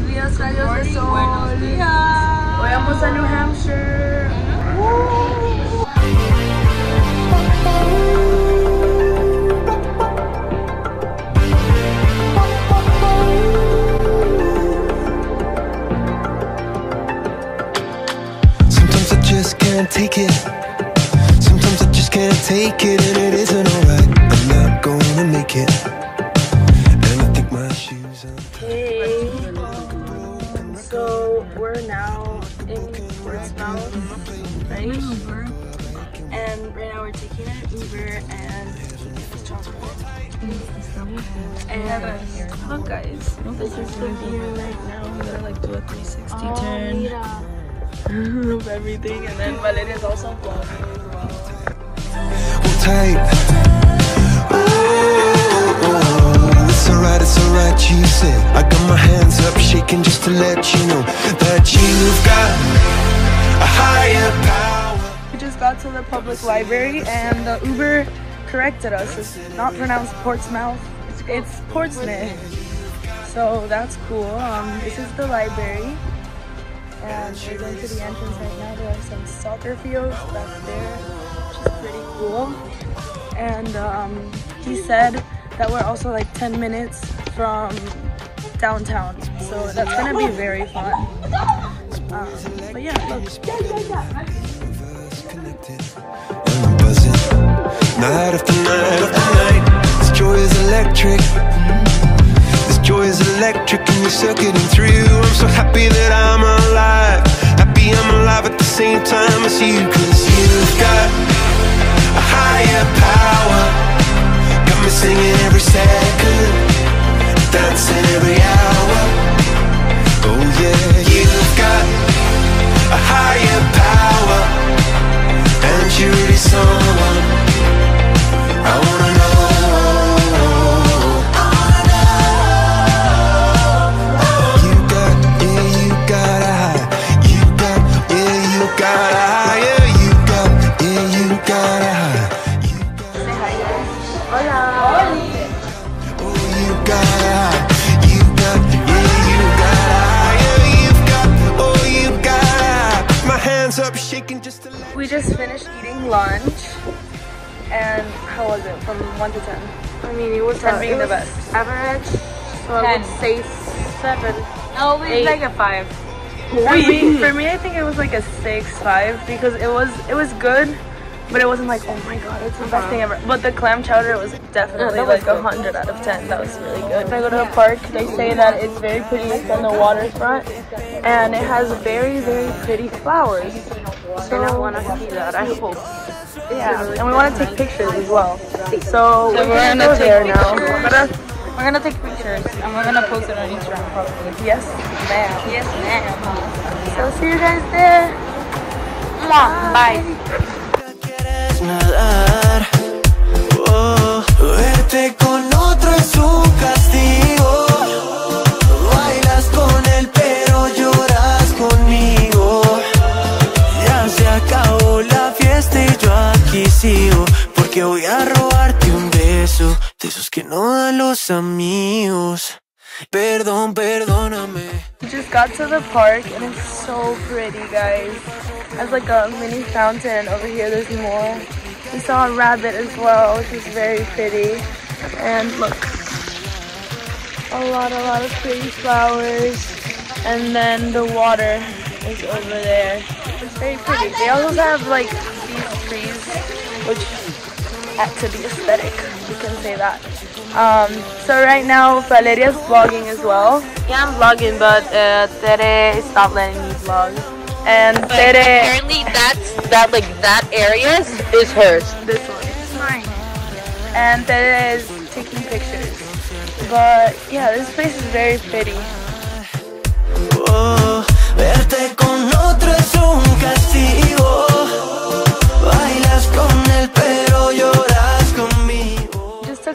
Buenos días, rayos de sol. Buenos días. Hoy vamos a New Hampshire. Sometimes I just can't take it. Sometimes I just can't take it, and it isn't alright. I'm not gonna make it. And right now we're taking an Uber and. And look guys, this is the view right now. I'm gonna like do a 360 turn of everything and then Valeria's also vlogging as well. Hold tight. Oh, it's alright, it's alright, you said. I got my hands up, shaking just to let you know that you've got a higher power. Got to the public library and the Uber corrected us. It's not pronounced Portsmouth, it's Portsmouth. So that's cool. Um, this is the library. And we're going to the entrance right now. There are some soccer fields back there, which is pretty cool. And um, he said that we're also like 10 minutes from downtown. So that's gonna be very fun. Um, but yeah, look. Connected. And I'm buzzing. Night after night after night. This joy is electric. Mm. This joy is electric and you're circuiting through. I'm so happy that I'm alive. Happy I'm alive at the same time as you. Cause you've got a higher power. Got me singing every second shaking just to let We just finished eating lunch, and how was it from one to ten? I mean, it was Ten a- being the best. Average. So I would Ten. say seven. No, Eight. like a five. For me, for me, I think it was like a six, five because it was it was good, but it wasn't like oh my god, it's the best uh-huh. thing ever. But the clam chowder was definitely Yeah, was like a hundred out of ten. That was really good. When I go to a park, they say that it's very pretty from the waterfront, and it has very very pretty flowers. So I want to see that. I hope. Yeah, and we want to take pictures as well. So, we're, we're gonna, gonna go take there now. pictures. We're gonna- uh, We're gonna take pictures and we're gonna post it on Instagram probably. yes, ma'am. Yes, ma'am. So see you guys there. Bye. quieres no los amigos. Perdón, perdóname. We just got to the park and it's so pretty, guys. There's like a mini fountain over here. There's more. We saw a rabbit as well, which is very pretty. And look, a lot, a lot of pretty flowers. And then the water is over there. It's very pretty. They also have like these trees, which add to the aesthetic. You can say that. Um, so right now, Valeria's vlogging as well. Yeah, I'm vlogging, but uh, Tere stopped letting me vlog. And But Tere, apparently that's that like that area is hers. this one is mine. And Tere is taking pictures. But yeah, this place is very pretty. Oh,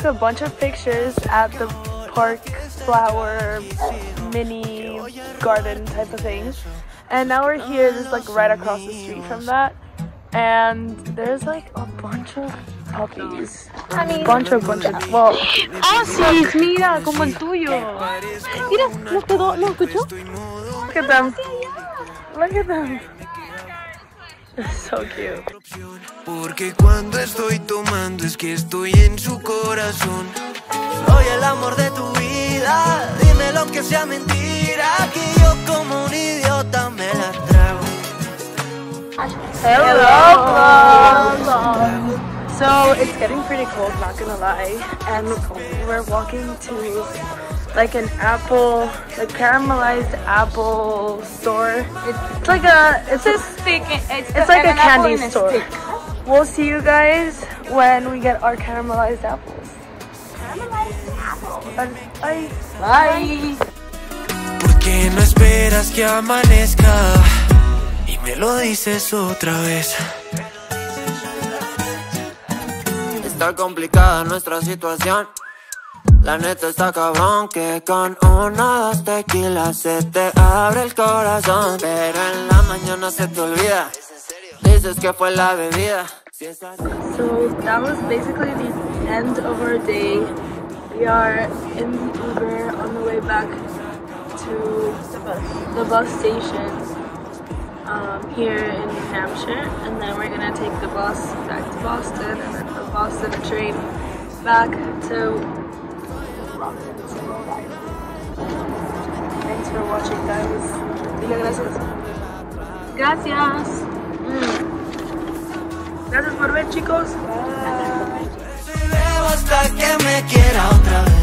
a bunch of pictures at the park flower mini garden type of thing. And now we're here, just like right across the street from that. And there's like a bunch of puppies. A bunch of bunch of well ah, Aussies, mira, como el tuyo. Mira, nos quedó, ¿no escuchó? look at them. Ah, look at them. So cute. Porque cuando estoy tomando es que estoy en su corazón. Soy el amor de tu vida, dime lo que sea mentira, que yo como un idiota me la trago. Hello. So it's getting pretty cold, not gonna lie, and we're walking to like an apple, like caramelized apple store. It's like a, it's a Stick, it's, It's like a candy store. We'll see you guys when we get our caramelized apples. Bye. Bye. ¿Por qué no esperas que amanezca? Y me lo dices otra vez. Complicada nuestra situación. La neta está cabrón que con una dos tequilas se te abre el corazón. Pero en la mañana se te olvida. Dices que fue la bebida. So that was basically the end of our day. We are in the Uber on the way back to the bus, the bus station um, here in New Hampshire, and then we're gonna take the bus back to Boston, and then from Boston train back to. Thanks for watching, guys. Gracias. Gracias. Mm. Gracias por ver, chicos. Bye.